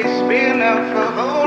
space being out for hope.